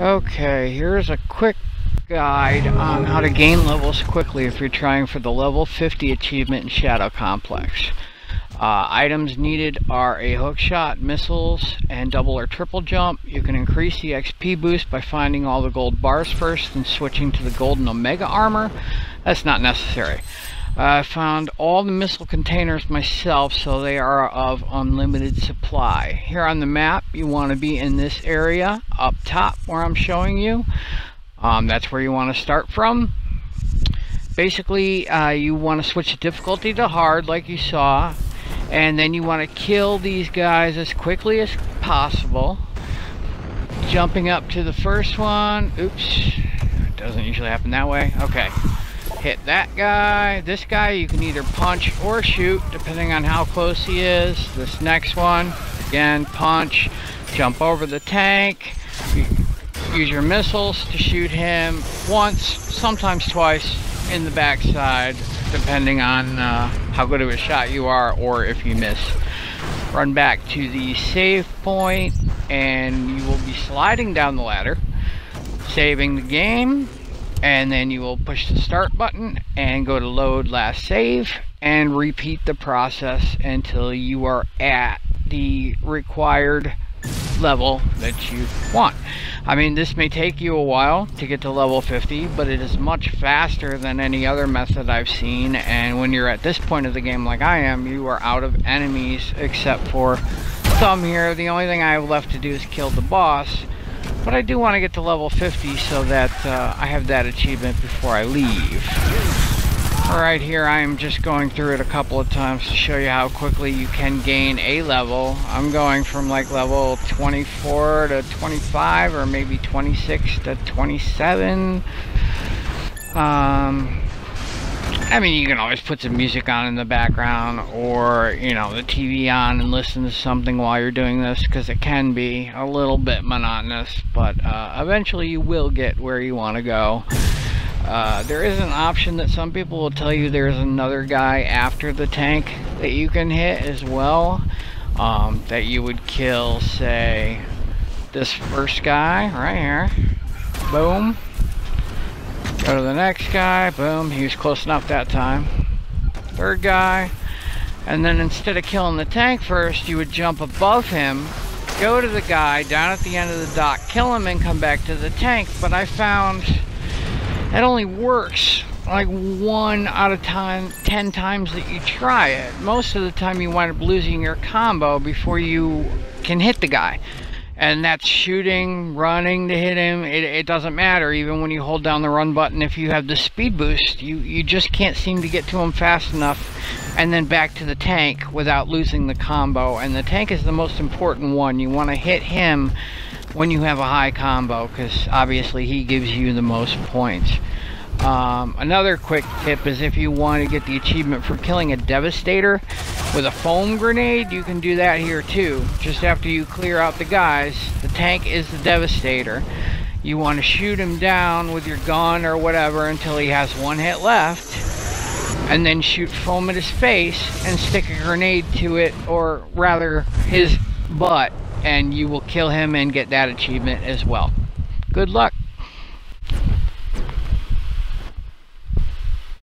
Okay, here's a quick guide on how to gain levels quickly if you're trying for the level 50 achievement in Shadow Complex. Uh, items needed are a hookshot, missiles, and double or triple jump. You can increase the XP boost by finding all the gold bars first and switching to the golden omega armor. That's not necessary. I found all the missile containers myself, so they are of unlimited supply. Here on the map, you want to be in this area up top where I'm showing you. Um, that's where you want to start from. Basically, uh, you want to switch the difficulty to hard like you saw, and then you want to kill these guys as quickly as possible. Jumping up to the first one. Oops. It doesn't usually happen that way. Okay hit that guy. This guy you can either punch or shoot depending on how close he is. This next one, again, punch, jump over the tank, use your missiles to shoot him once, sometimes twice in the backside, depending on uh, how good of a shot you are or if you miss. Run back to the save point and you will be sliding down the ladder, saving the game, and then you will push the start button and go to load last save and repeat the process until you are at the required level that you want. I mean, this may take you a while to get to level 50, but it is much faster than any other method I've seen, and when you're at this point of the game like I am, you are out of enemies except for some here. The only thing I have left to do is kill the boss, but I do want to get to level 50 so that uh, I have that achievement before I leave. Right here I am just going through it a couple of times to show you how quickly you can gain a level. I'm going from like level 24 to 25 or maybe 26 to 27. Um, I mean, you can always put some music on in the background or, you know, the TV on and listen to something while you're doing this because it can be a little bit monotonous, but uh, eventually you will get where you want to go. Uh, there is an option that some people will tell you there's another guy after the tank that you can hit as well. Um, that you would kill, say, this first guy right here. Boom. Go to the next guy. Boom. He was close enough that time. Third guy. And then instead of killing the tank first, you would jump above him, go to the guy down at the end of the dock, kill him, and come back to the tank. But I found it only works like one out of time, ten times that you try it. Most of the time you wind up losing your combo before you can hit the guy and that's shooting, running to hit him. It, it, doesn't matter. Even when you hold down the run button, if you have the speed boost, you, you just can't seem to get to him fast enough and then back to the tank without losing the combo. And the tank is the most important one. You want to hit him when you have a high combo because obviously he gives you the most points. Um, another quick tip is if you want to get the achievement for killing a Devastator with a foam grenade, you can do that here too. Just after you clear out the guys, the tank is the Devastator. You want to shoot him down with your gun or whatever until he has one hit left, and then shoot foam at his face and stick a grenade to it, or rather his butt, and you will kill him and get that achievement as well. Good luck.